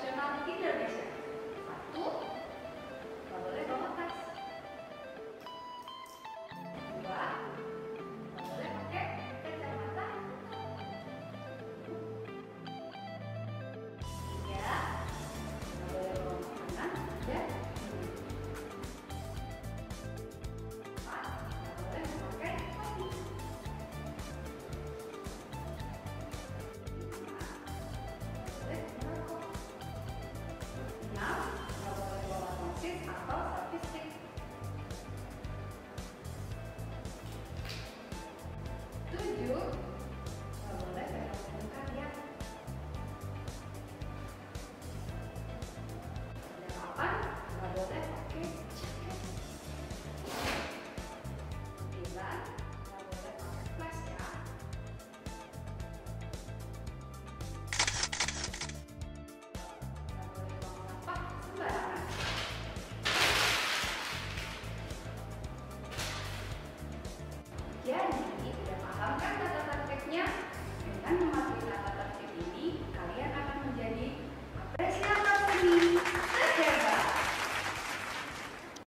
personal bitterness across our history.